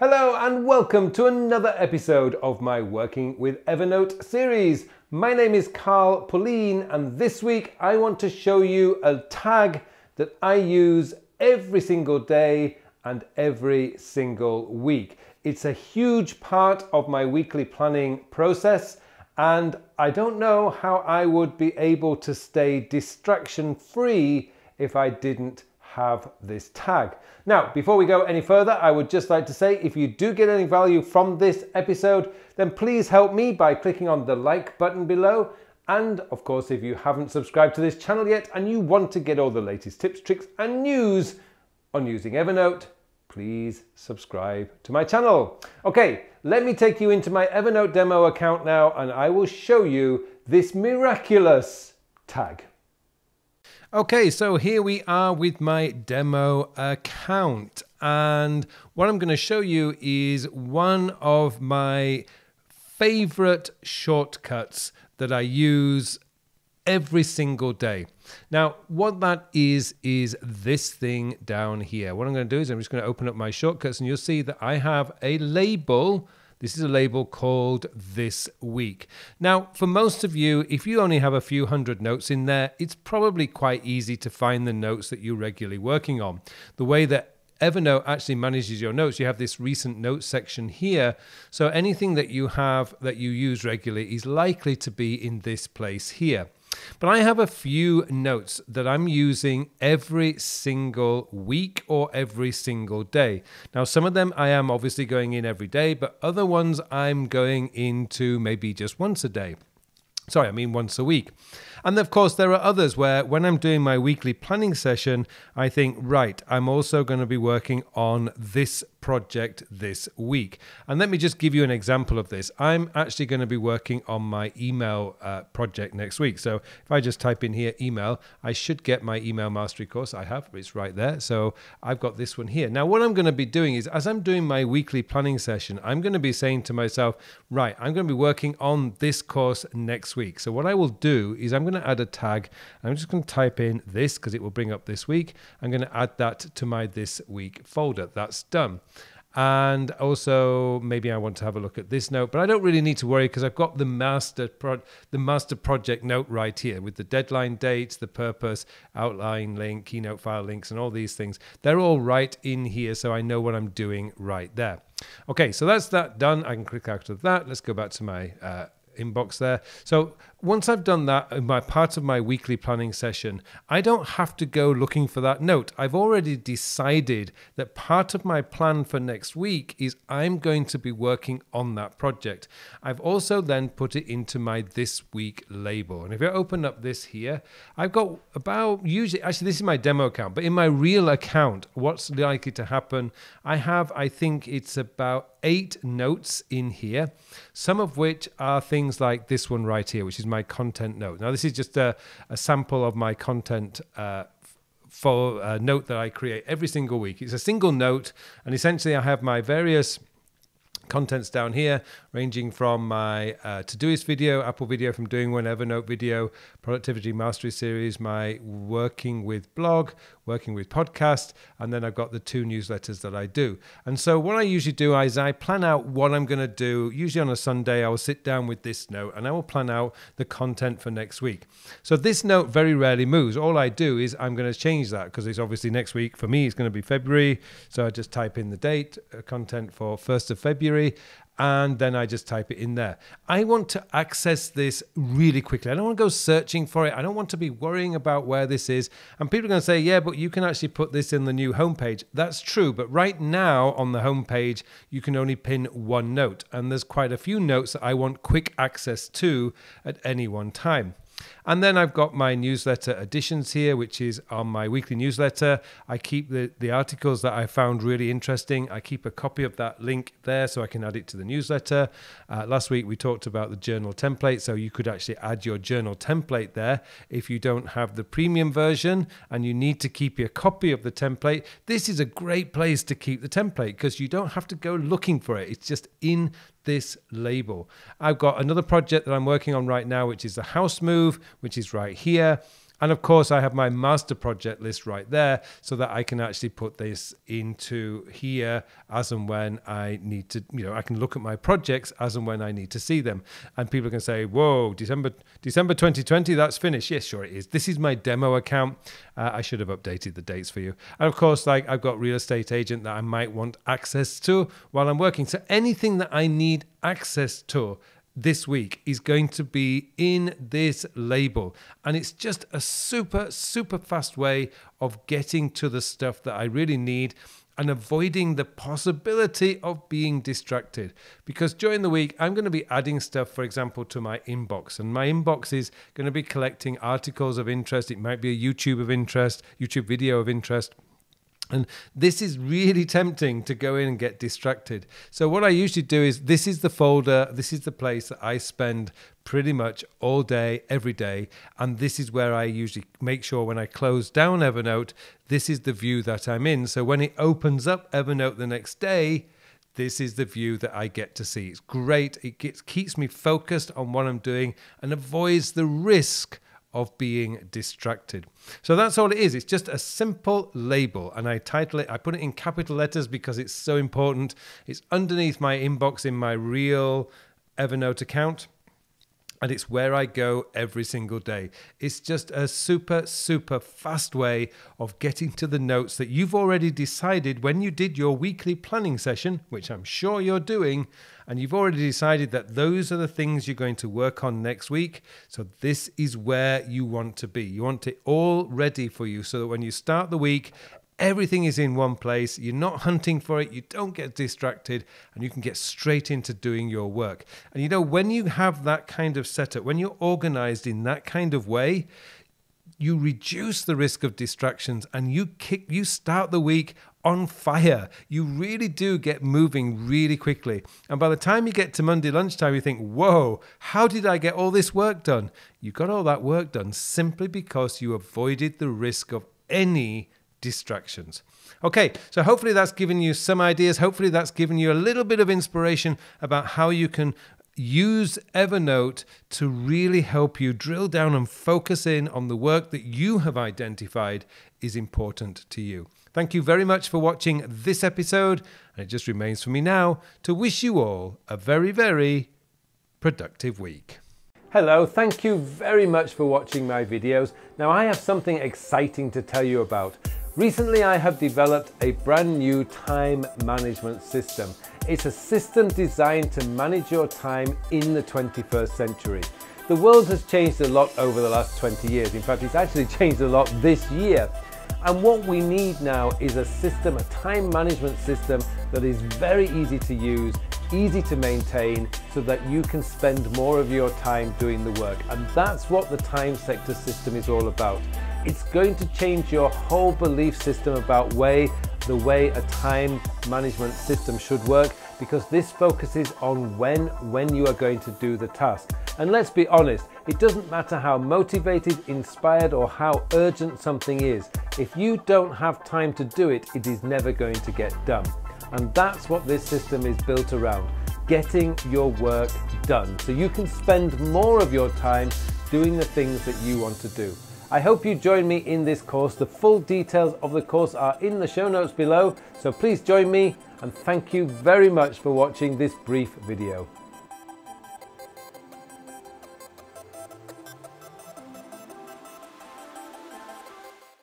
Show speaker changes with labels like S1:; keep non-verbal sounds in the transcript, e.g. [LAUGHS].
S1: Hello and welcome to another episode of my Working with Evernote series. My name is Carl Pullein and this week I want to show you a tag that I use every single day and every single week. It's a huge part of my weekly planning process and I don't know how I would be able to stay distraction free if I didn't have this tag. Now, before we go any further, I would just like to say if you do get any value from this episode, then please help me by clicking on the like button below. And of course, if you haven't subscribed to this channel yet and you want to get all the latest tips, tricks, and news on using Evernote, please subscribe to my channel. Okay, let me take you into my Evernote demo account now and I will show you this miraculous tag. Okay, so here we are with my demo account. And what I'm going to show you is one of my favorite shortcuts that I use every single day. Now, what that is, is this thing down here. What I'm going to do is I'm just going to open up my shortcuts and you'll see that I have a label this is a label called This Week. Now, for most of you, if you only have a few hundred notes in there, it's probably quite easy to find the notes that you're regularly working on. The way that Evernote actually manages your notes. You have this recent notes section here. So anything that you have that you use regularly is likely to be in this place here. But I have a few notes that I'm using every single week or every single day. Now, some of them I am obviously going in every day, but other ones I'm going into maybe just once a day. Sorry, I mean once a week. And of course, there are others where when I'm doing my weekly planning session, I think, right, I'm also going to be working on this project this week. And let me just give you an example of this. I'm actually going to be working on my email uh, project next week. So if I just type in here email, I should get my email mastery course. I have, it's right there. So I've got this one here. Now, what I'm going to be doing is as I'm doing my weekly planning session, I'm going to be saying to myself, right, I'm going to be working on this course next week. So what I will do is I'm going to add a tag. I'm just going to type in this because it will bring up this week. I'm going to add that to my this week folder. That's done. And also, maybe I want to have a look at this note, but I don't really need to worry because I've got the master the master project note right here with the deadline dates, the purpose, outline link, keynote file links, and all these things. They're all right in here, so I know what I'm doing right there. Okay, so that's that done. I can click out of that. Let's go back to my uh, inbox there. So once I've done that in my part of my weekly planning session, I don't have to go looking for that note. I've already decided that part of my plan for next week is I'm going to be working on that project. I've also then put it into my this week label. And if I open up this here, I've got about usually actually this is my demo account, but in my real account, what's likely to happen? I have I think it's about eight notes in here, some of which are things like this one right here, which is my content note. Now, this is just a, a sample of my content uh, for a note that I create every single week. It's a single note, and essentially I have my various contents down here, ranging from my uh, Todoist video, Apple video from doing one, Evernote video, Productivity Mastery Series, my working with blog, working with podcast, and then I've got the two newsletters that I do. And so what I usually do is I plan out what I'm going to do. Usually on a Sunday, I will sit down with this note and I will plan out the content for next week. So this note very rarely moves. All I do is I'm going to change that because it's obviously next week. For me, it's going to be February. So I just type in the date, uh, content for 1st of February, and then I just type it in there. I want to access this really quickly. I don't want to go searching for it. I don't want to be worrying about where this is. And people are going to say, yeah, but you can actually put this in the new homepage. That's true. But right now on the homepage, you can only pin one note. And there's quite a few notes that I want quick access to at any one time. And then I've got my newsletter editions here, which is on my weekly newsletter. I keep the, the articles that I found really interesting. I keep a copy of that link there so I can add it to the newsletter. Uh, last week we talked about the journal template, so you could actually add your journal template there if you don't have the premium version and you need to keep your copy of the template. This is a great place to keep the template because you don't have to go looking for it. It's just in this label. I've got another project that I'm working on right now, which is the house move, which is right here. And of course, I have my master project list right there so that I can actually put this into here as and when I need to, you know, I can look at my projects as and when I need to see them. And people can say, whoa, December, December 2020, that's finished. Yes, sure it is. This is my demo account. Uh, I should have updated the dates for you. And of course, like I've got real estate agent that I might want access to while I'm working. So anything that I need access to this week is going to be in this label. And it's just a super, super fast way of getting to the stuff that I really need and avoiding the possibility of being distracted. Because during the week, I'm going to be adding stuff, for example, to my inbox. And my inbox is going to be collecting articles of interest. It might be a YouTube of interest, YouTube video of interest. And this is really tempting to go in and get distracted. So, what I usually do is this is the folder, this is the place that I spend pretty much all day, every day. And this is where I usually make sure when I close down Evernote, this is the view that I'm in. So, when it opens up Evernote the next day, this is the view that I get to see. It's great. It gets, keeps me focused on what I'm doing and avoids the risk of being distracted. So that's all it is. It's just a simple label and I title it, I put it in capital letters because it's so important. It's underneath my inbox in my real Evernote account and it's where I go every single day. It's just a super, super fast way of getting to the notes that you've already decided when you did your weekly planning session, which I'm sure you're doing, and you've already decided that those are the things you're going to work on next week. So, this is where you want to be. You want it all ready for you so that when you start the week, Everything is in one place. You're not hunting for it. You don't get distracted and you can get straight into doing your work. And you know, when you have that kind of setup, when you're organized in that kind of way, you reduce the risk of distractions and you kick you start the week on fire. You really do get moving really quickly. And by the time you get to Monday lunchtime, you think, whoa, how did I get all this work done? You got all that work done simply because you avoided the risk of any distractions. Okay, so hopefully that's given you some ideas. Hopefully that's given you a little bit of inspiration about how you can use Evernote to really help you drill down and focus in on the work that you have identified is important to you. Thank you very much for watching this episode, and it just remains for me now to wish you all a very, very productive week. Hello, thank you very much for watching my videos. Now I have something exciting to tell you about. Recently I have developed a brand new time management system. It's a system designed to manage your time in the 21st century. The world has changed a lot over the last 20 years. In fact, it's actually [LAUGHS] changed a lot this year. And what we need now is a system, a time management system that is very easy to use, easy to maintain, so that you can spend more of your time doing the work. And that's what the time sector system is all about. It's going to change your whole belief system about way, the way a time management system should work because this focuses on when, when you are going to do the task. And let's be honest, it doesn't matter how motivated, inspired or how urgent something is. If you don't have time to do it, it is never going to get done. And that's what this system is built around, getting your work done. So you can spend more of your time doing the things that you want to do. I hope you join me in this course. The full details of the course are in the show notes below, so please join me and thank you very much for watching this brief video.